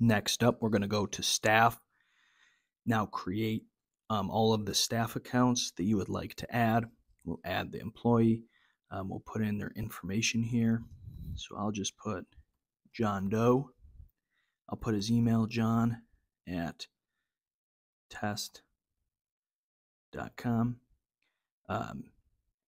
Next up, we're going to go to staff. Now create um, all of the staff accounts that you would like to add. We'll add the employee. Um, we'll put in their information here. So I'll just put John Doe. I'll put his email, john at test.com. Um,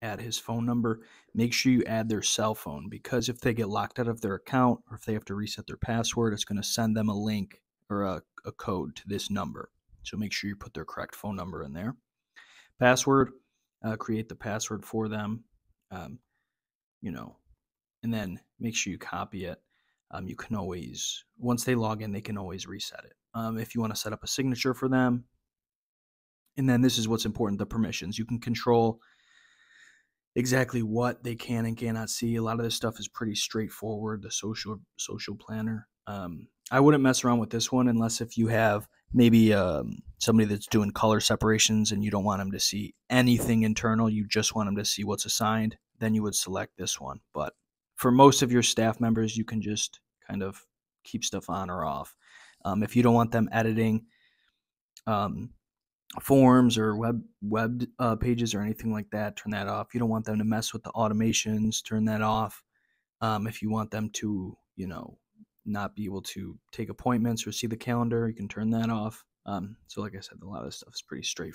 add his phone number. Make sure you add their cell phone because if they get locked out of their account or if they have to reset their password, it's going to send them a link or a, a code to this number. So make sure you put their correct phone number in there. Password, uh, create the password for them. Um, you know, and then make sure you copy it. Um, you can always, once they log in, they can always reset it. Um, if you want to set up a signature for them, and then this is what's important the permissions. You can control exactly what they can and cannot see. A lot of this stuff is pretty straightforward. The social social planner. Um, I wouldn't mess around with this one unless if you have maybe um, somebody that's doing color separations and you don't want them to see anything internal. You just want them to see what's assigned. Then you would select this one. But for most of your staff members, you can just kind of keep stuff on or off. Um, if you don't want them editing um, forms or web web uh, pages or anything like that, turn that off. You don't want them to mess with the automations, turn that off. Um, if you want them to, you know, not be able to take appointments or see the calendar, you can turn that off. Um, so, like I said, a lot of stuff is pretty straightforward.